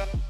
What?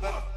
What?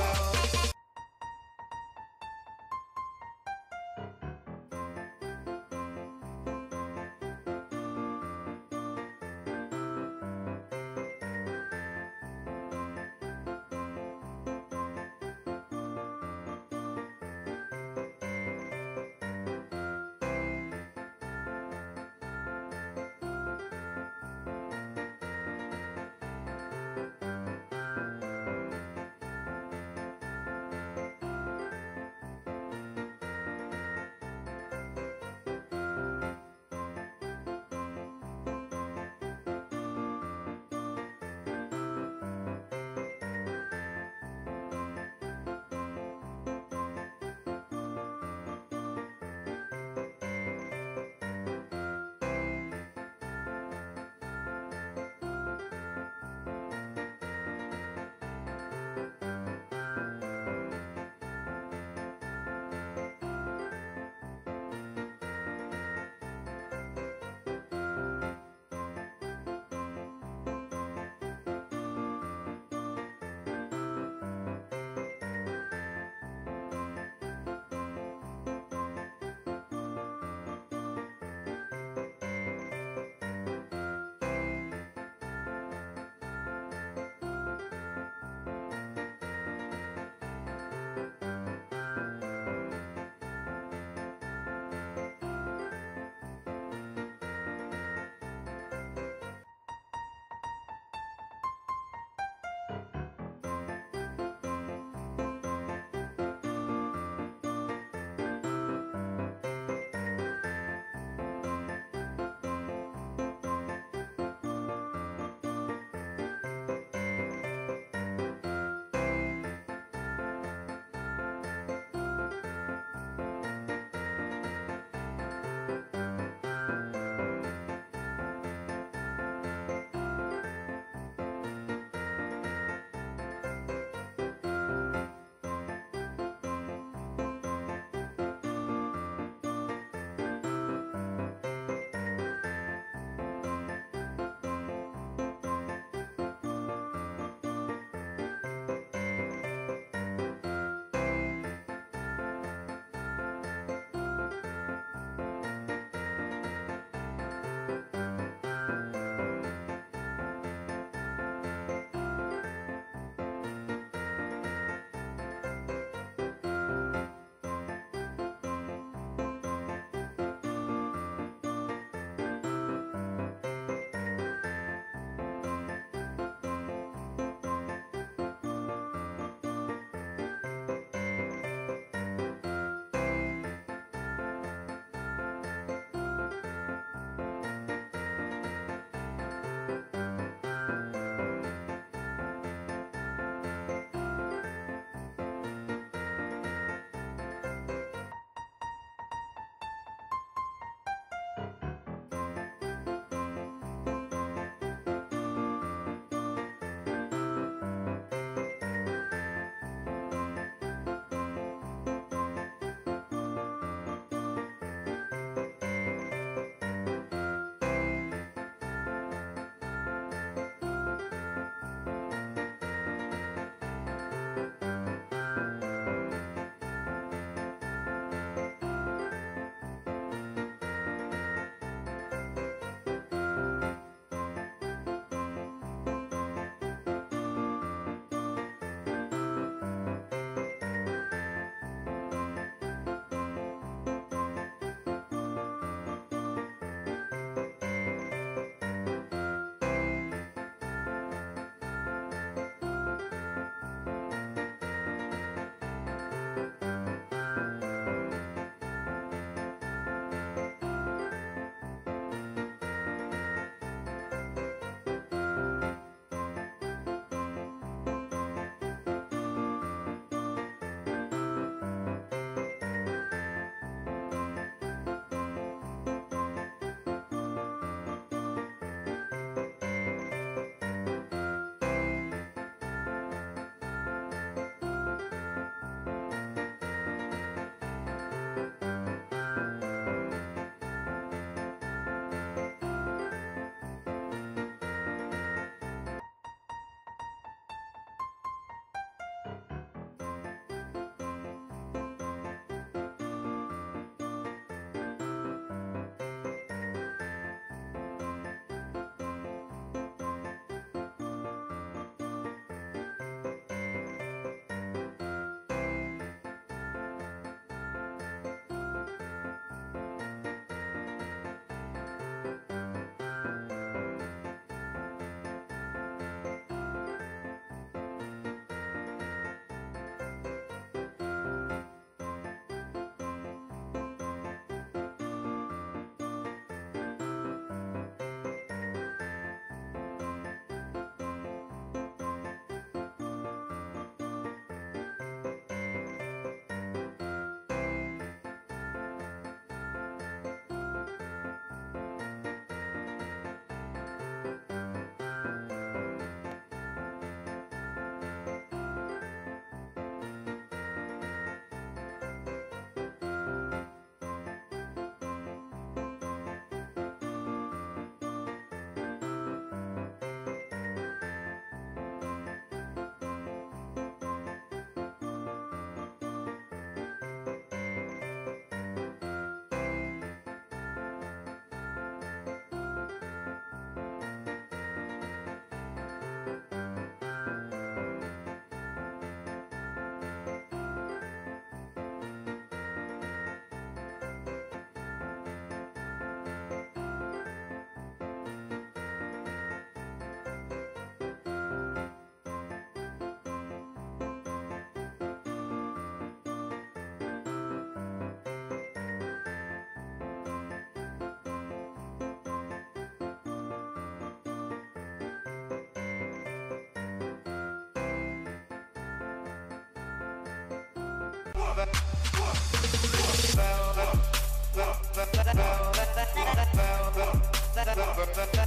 Bye.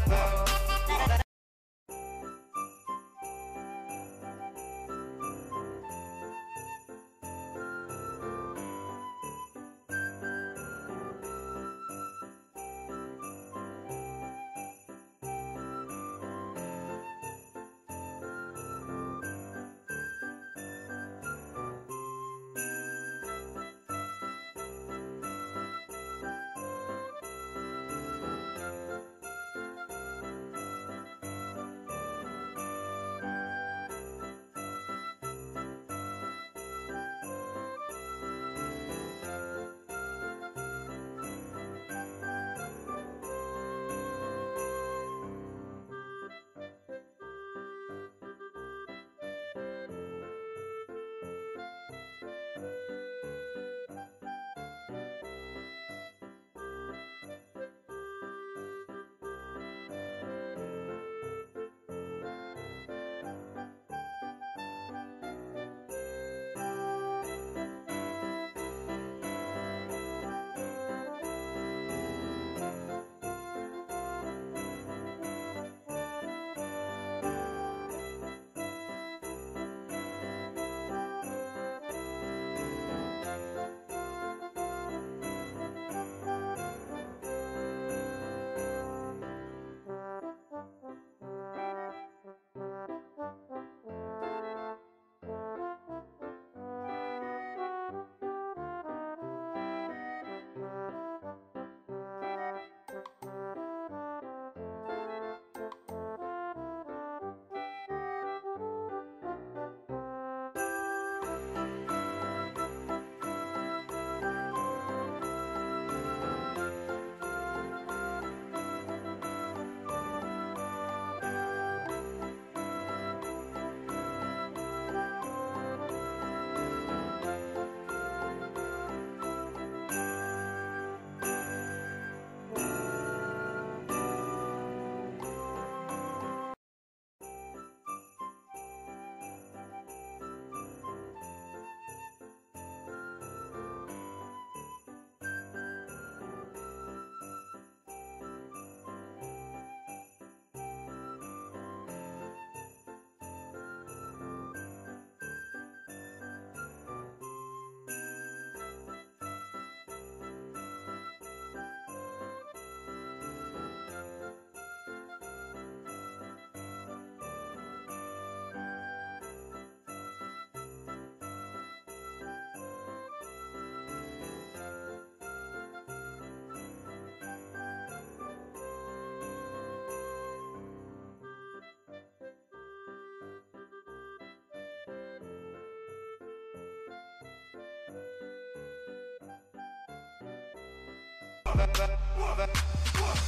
Bye. What? What? What?